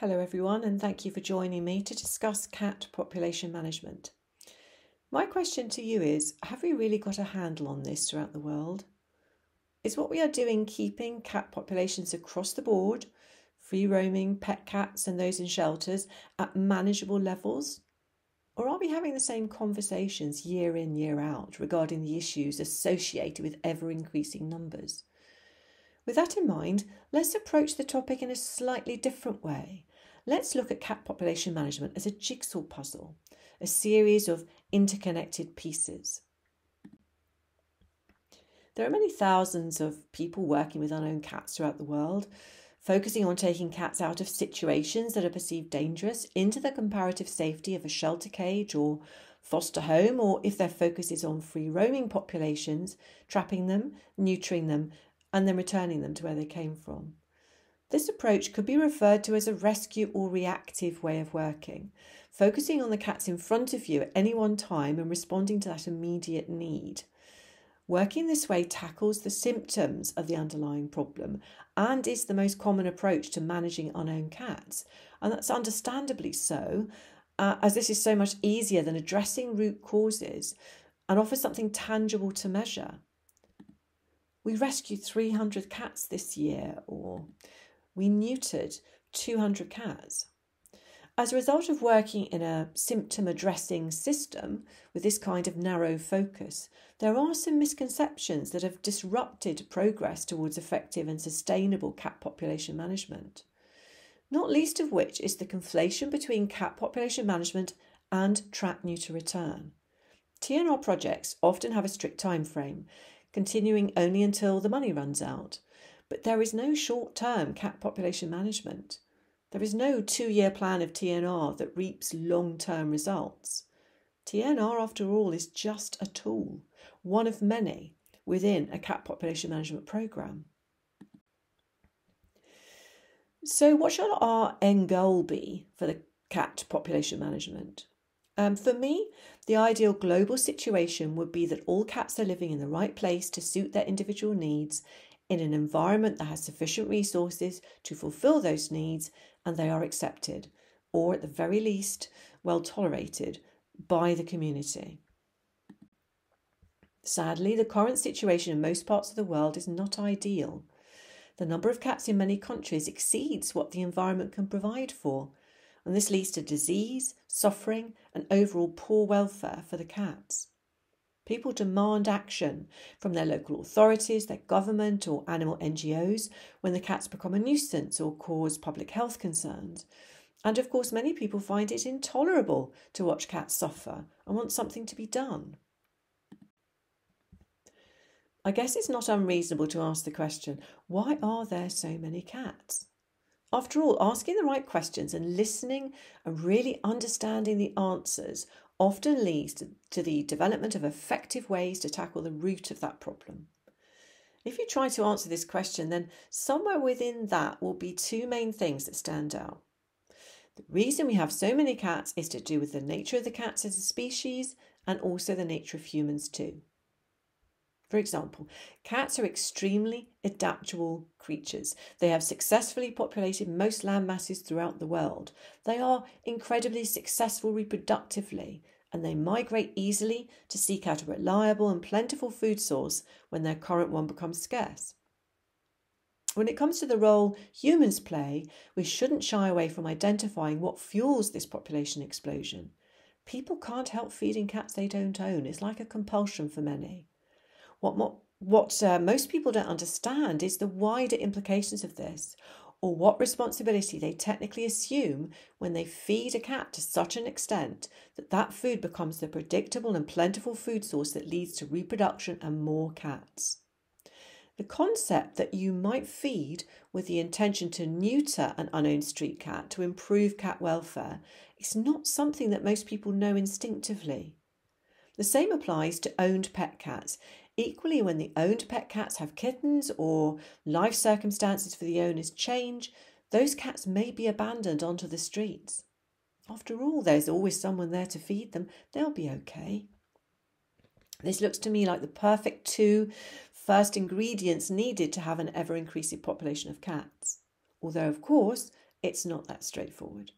Hello, everyone, and thank you for joining me to discuss cat population management. My question to you is Have we really got a handle on this throughout the world? Is what we are doing keeping cat populations across the board, free roaming pet cats and those in shelters, at manageable levels? Or are we having the same conversations year in, year out regarding the issues associated with ever increasing numbers? With that in mind, let's approach the topic in a slightly different way. Let's look at cat population management as a jigsaw puzzle, a series of interconnected pieces. There are many thousands of people working with unowned cats throughout the world, focusing on taking cats out of situations that are perceived dangerous into the comparative safety of a shelter cage or foster home, or if their focus is on free roaming populations, trapping them, neutering them, and then returning them to where they came from. This approach could be referred to as a rescue or reactive way of working, focusing on the cats in front of you at any one time and responding to that immediate need. Working this way tackles the symptoms of the underlying problem and is the most common approach to managing unowned cats. And that's understandably so, uh, as this is so much easier than addressing root causes and offers something tangible to measure. We rescued 300 cats this year, or we neutered 200 cats. As a result of working in a symptom addressing system with this kind of narrow focus, there are some misconceptions that have disrupted progress towards effective and sustainable cat population management. Not least of which is the conflation between cat population management and trap neuter return. TNR projects often have a strict time frame, continuing only until the money runs out, but there is no short term cat population management. There is no two year plan of TNR that reaps long term results. TNR, after all, is just a tool, one of many within a cat population management program. So, what should our end goal be for the cat population management? Um, for me, the ideal global situation would be that all cats are living in the right place to suit their individual needs in an environment that has sufficient resources to fulfill those needs and they are accepted, or at the very least, well tolerated by the community. Sadly, the current situation in most parts of the world is not ideal. The number of cats in many countries exceeds what the environment can provide for, and this leads to disease, suffering, and overall poor welfare for the cats. People demand action from their local authorities, their government, or animal NGOs when the cats become a nuisance or cause public health concerns. And of course, many people find it intolerable to watch cats suffer and want something to be done. I guess it's not unreasonable to ask the question why are there so many cats? After all, asking the right questions and listening and really understanding the answers often leads to, to the development of effective ways to tackle the root of that problem. If you try to answer this question, then somewhere within that will be two main things that stand out. The reason we have so many cats is to do with the nature of the cats as a species and also the nature of humans too. For example, cats are extremely adaptable creatures. They have successfully populated most land masses throughout the world. They are incredibly successful reproductively, and they migrate easily to seek out a reliable and plentiful food source when their current one becomes scarce. When it comes to the role humans play, we shouldn't shy away from identifying what fuels this population explosion. People can't help feeding cats they don't own. It's like a compulsion for many. What, what, uh, most people don't understand is the wider implications of this, or what responsibility they technically assume when they feed a cat to such an extent that that food becomes the predictable and plentiful food source that leads to reproduction and more cats. The concept that you might feed with the intention to neuter an unowned street cat to improve cat welfare is not something that most people know instinctively. The same applies to owned pet cats. Equally, when the owned pet cats have kittens or life circumstances for the owners change, those cats may be abandoned onto the streets. After all, there's always someone there to feed them. They'll be okay. This looks to me like the perfect two first ingredients needed to have an ever increasing population of cats. Although, of course, It's not that straightforward.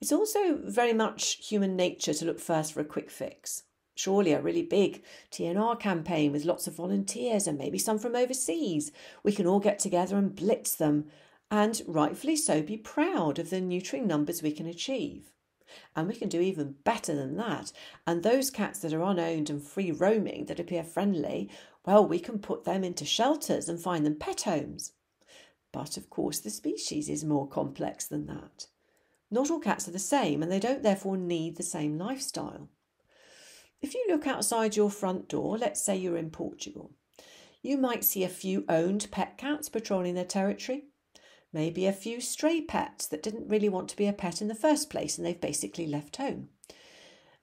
It's also very much human nature to look first for a quick fix. Surely a really big TNR campaign with lots of volunteers and maybe some from overseas. We can all get together and blitz them, and rightfully so be proud of the neutering numbers we can achieve. And we can do even better than that. And those cats that are unowned and free roaming that appear friendly, well, we can put them into shelters and find them pet homes. But of course, the species is more complex than that. Not all cats are the same, and they don't therefore need the same lifestyle. If you look outside your front door, let's say you're in Portugal, you might see a few owned pet cats patrolling their territory, maybe a few stray pets that didn't really want to be a pet in the first place and they've basically left home,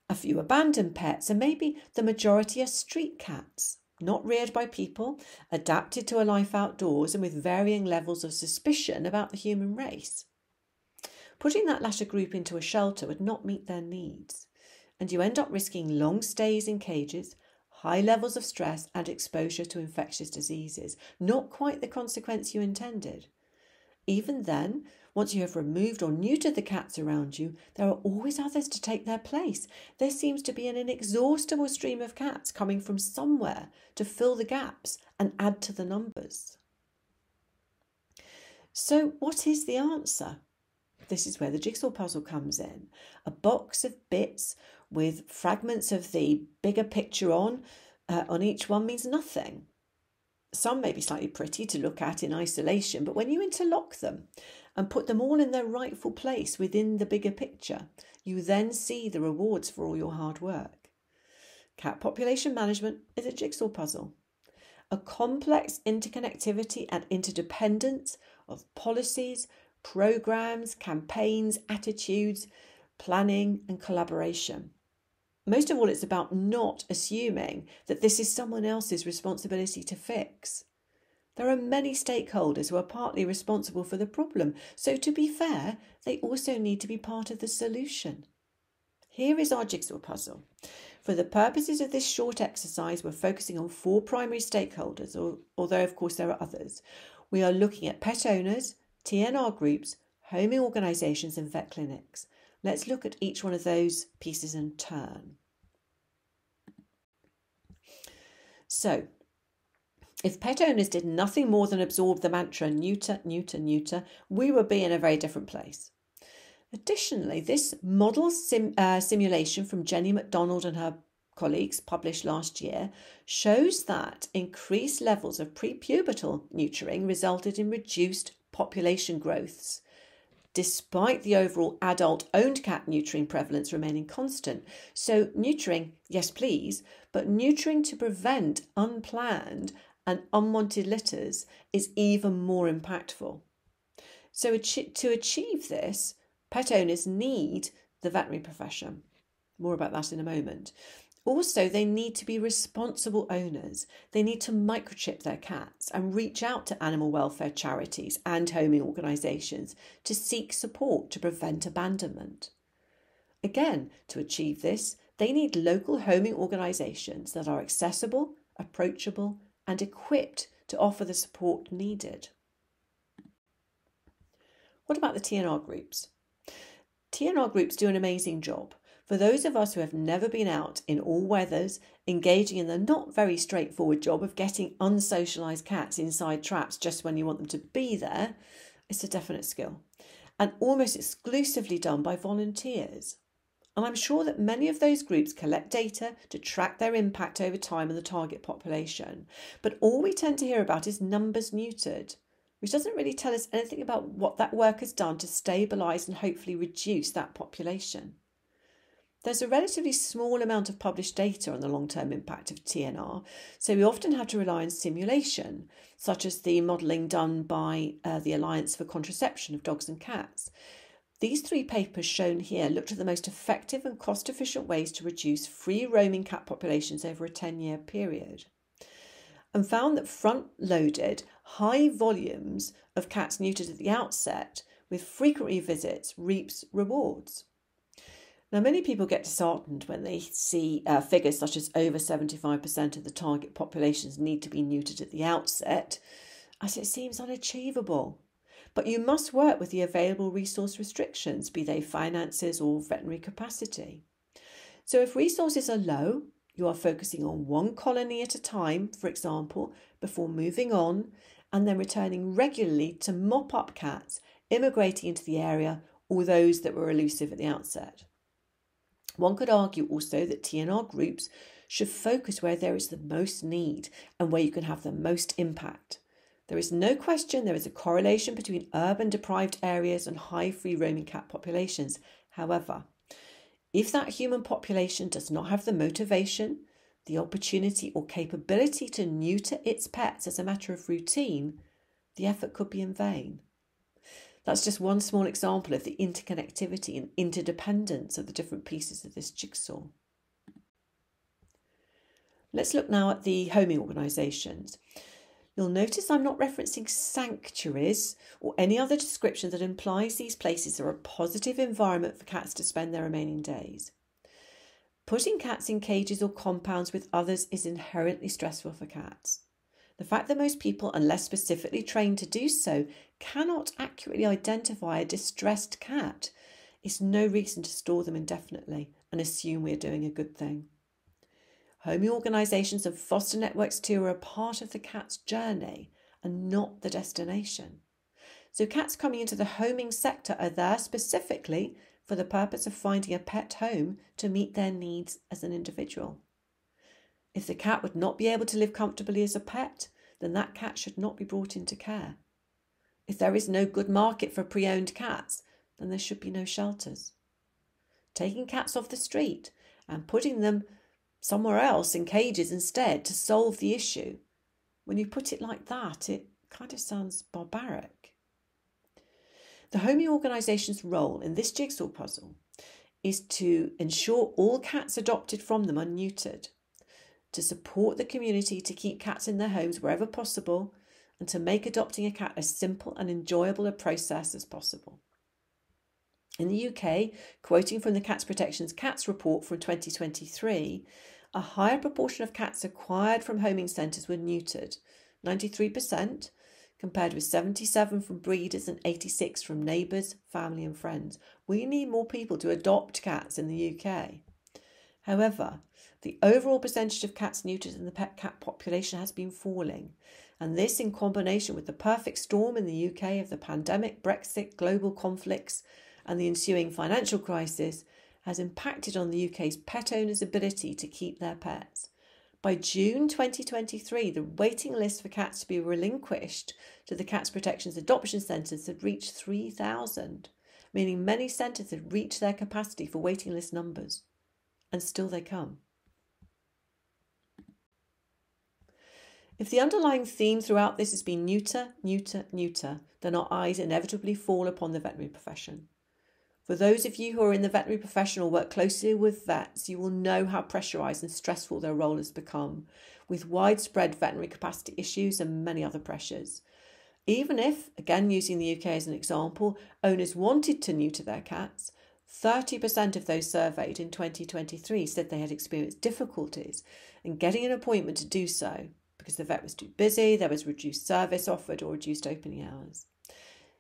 a few abandoned pets, and maybe the majority are street cats. Not reared by people, adapted to a life outdoors, and with varying levels of suspicion about the human race. Putting that latter group into a shelter would not meet their needs, and you end up risking long stays in cages, high levels of stress, and exposure to infectious diseases. Not quite the consequence you intended. Even then, once you have removed or neutered the cats around you, there are always others to take their place. There seems to be an inexhaustible stream of cats coming from somewhere to fill the gaps and add to the numbers. So, what is the answer? This is where the jigsaw puzzle comes in. A box of bits with fragments of the bigger picture on uh, on each one means nothing. Some may be slightly pretty to look at in isolation, but when you interlock them and put them all in their rightful place within the bigger picture, you then see the rewards for all your hard work. Cat population management is a jigsaw puzzle. A complex interconnectivity and interdependence of policies, programs, campaigns, attitudes, planning, and collaboration. Most of all, it's about not assuming that this is someone else's responsibility to fix. There are many stakeholders who are partly responsible for the problem, so to be fair, they also need to be part of the solution. Here is our jigsaw puzzle. For the purposes of this short exercise, we're focusing on four primary stakeholders, although, of course, there are others. We are looking at pet owners, TNR groups, homing organisations, and vet clinics. Let's look at each one of those pieces in turn. So, if pet owners did nothing more than absorb the mantra neuter, neuter, neuter, we would be in a very different place. Additionally, this model sim, uh, simulation from Jenny McDonald and her colleagues published last year shows that increased levels of prepubertal neutering resulted in reduced population growths, despite the overall adult owned cat neutering prevalence remaining constant. So, neutering, yes, please, but neutering to prevent unplanned and unwanted litters is even more impactful. So, to achieve this, pet owners need the veterinary profession. More about that in a moment. Also, they need to be responsible owners. They need to microchip their cats and reach out to animal welfare charities and homing organisations to seek support to prevent abandonment. Again, to achieve this, they need local homing organisations that are accessible, approachable, and equipped to offer the support needed. What about the TNR groups? TNR groups do an amazing job for those of us who have never been out in all weathers, engaging in the not very straightforward job of getting unsocialised cats inside traps just when you want them to be there, it's a definite skill and almost exclusively done by volunteers. And I'm sure that many of those groups collect data to track their impact over time on the target population. But all we tend to hear about is numbers neutered, which doesn't really tell us anything about what that work has done to stabilise and hopefully reduce that population. There's a relatively small amount of published data on the long term impact of TNR, so we often have to rely on simulation, such as the modelling done by uh, the Alliance for Contraception of Dogs and Cats. These three papers shown here looked at the most effective and cost efficient ways to reduce free roaming cat populations over a 10 year period and found that front loaded high volumes of cats neutered at the outset with frequent revisits reaps rewards. Now, many people get disheartened when they see uh, figures such as over 75% of the target populations need to be neutered at the outset. as it seems unachievable. But you must work with the available resource restrictions, be they finances or veterinary capacity. So, if resources are low, you are focusing on one colony at a time, for example, before moving on and then returning regularly to mop up cats immigrating into the area or those that were elusive at the outset. One could argue also that TNR groups should focus where there is the most need and where you can have the most impact. There is no question there is a correlation between urban deprived areas and high free roaming cat populations. However, if that human population does not have the motivation, the opportunity, or capability to neuter its pets as a matter of routine, the effort could be in vain. That's just one small example of the interconnectivity and interdependence of the different pieces of this jigsaw. Let's look now at the homing organisations. You'll notice I'm not referencing sanctuaries or any other description that implies these places are a positive environment for cats to spend their remaining days. Putting cats in cages or compounds with others is inherently stressful for cats. The fact that most people, unless specifically trained to do so, cannot accurately identify a distressed cat is no reason to store them indefinitely and assume we're doing a good thing. Homing organisations and foster networks too are a part of the cat's journey and not the destination. So, cats coming into the homing sector are there specifically for the purpose of finding a pet home to meet their needs as an individual. If the cat would not be able to live comfortably as a pet, then that cat should not be brought into care. If there is no good market for pre owned cats, then there should be no shelters. Taking cats off the street and putting them somewhere else in cages instead to solve the issue. When you put it like that, it kind of sounds barbaric. The homing organisation's role in this jigsaw puzzle is to ensure all cats adopted from them are neutered, to support the community to keep cats in their homes wherever possible, and to make adopting a cat as simple and enjoyable a process as possible. In the UK, quoting from the Cats Protection's Cats report from 2023, a higher proportion of cats acquired from homing centres were neutered, 93%, compared with 77 from breeders and 86 from neighbours, family, and friends. We need more people to adopt cats in the UK. However, the overall percentage of cats neutered in the pet cat population has been falling, and this, in combination with the perfect storm in the UK of the pandemic, Brexit, global conflicts, and the ensuing financial crisis has impacted on the UK's pet owners' ability to keep their pets. By June 2023, the waiting list for cats to be relinquished to the Cats Protection's adoption centres had reached 3,000, meaning many centres had reached their capacity for waiting list numbers. And still they come. If the underlying theme throughout this has been neuter, neuter, neuter, then our eyes inevitably fall upon the veterinary profession. For those of you who are in the veterinary profession or work closely with vets, you will know how pressurised and stressful their role has become, with widespread veterinary capacity issues and many other pressures. Even if, again using the UK as an example, owners wanted to neuter their cats, 30% of those surveyed in 2023 said they had experienced difficulties in getting an appointment to do so because the vet was too busy, there was reduced service offered, or reduced opening hours.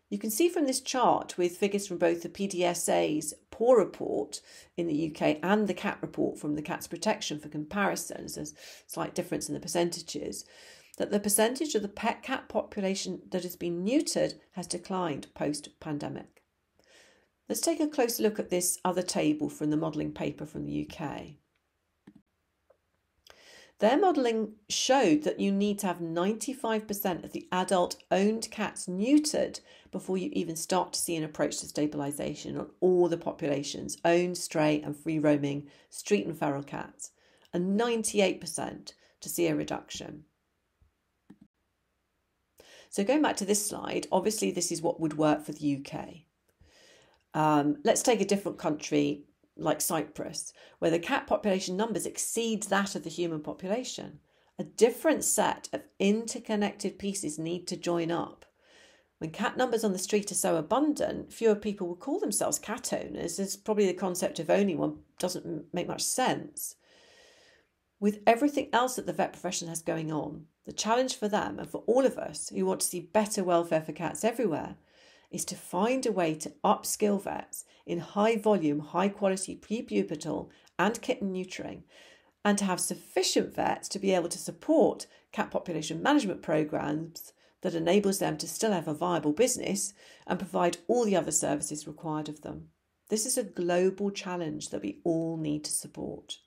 You can see from this chart with figures from both the PDSA's PAW report in the UK and the CAT report from the Cats Protection for comparisons, there's a slight difference in the percentages, that the percentage of the pet cat population that has been neutered has declined post pandemic. Let's take a closer look at this other table from the modelling paper from the UK. Their modelling showed that you need to have 95% of the adult owned cats neutered before you even start to see an approach to stabilisation on all the populations owned, stray, and free roaming street and feral cats, and 98% to see a reduction. So, going back to this slide, obviously, this is what would work for the UK. Um, let's take a different country like Cyprus, where the cat population numbers exceed that of the human population. A different set of interconnected pieces need to join up. When cat numbers on the street are so abundant, fewer people will call themselves cat owners, as probably the concept of owning one doesn't make much sense. With everything else that the vet profession has going on, The challenge for them and for all of us who want to see better welfare for cats everywhere is to find a way to upskill vets in high volume, high quality prepubertal and kitten neutering and to have sufficient vets to be able to support cat population management programs that enables them to still have a viable business and provide all the other services required of them. This is a global challenge that we all need to support.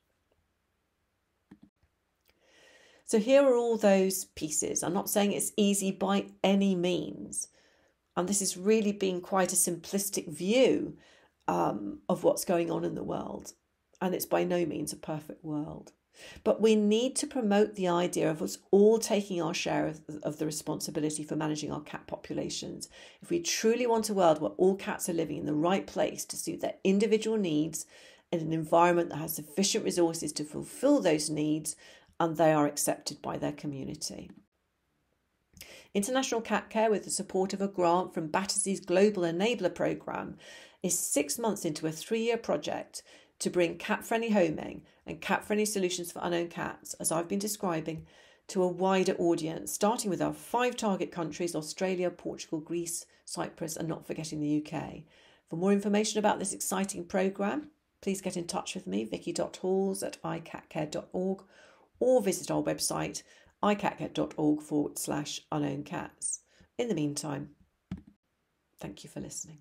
So, here are all those pieces. I'm not saying it's easy by any means. And this has really been quite a simplistic view um, of what's going on in the world. And it's by no means a perfect world. But we need to promote the idea of us all taking our share of, of, the responsibility for managing our cat populations. If we truly want a world where all cats are living in the right place to suit their individual needs in an environment that has sufficient resources to fulfill those needs and they are accepted by their community. International Cat Care, with the support of a grant from Battersea's Global Enabler Programme, is six months into a three year project to bring cat friendly homing and cat friendly solutions for unowned cats, as I've been describing, to a wider audience, starting with our five target countries Australia, Portugal, Greece, Cyprus, and not forgetting the UK. For more information about this exciting programme, please get in touch with me, vicky.halls at icatcare.org, or visit our website, icatcare.org forward slash unowned cats. In the meantime, thank you for listening.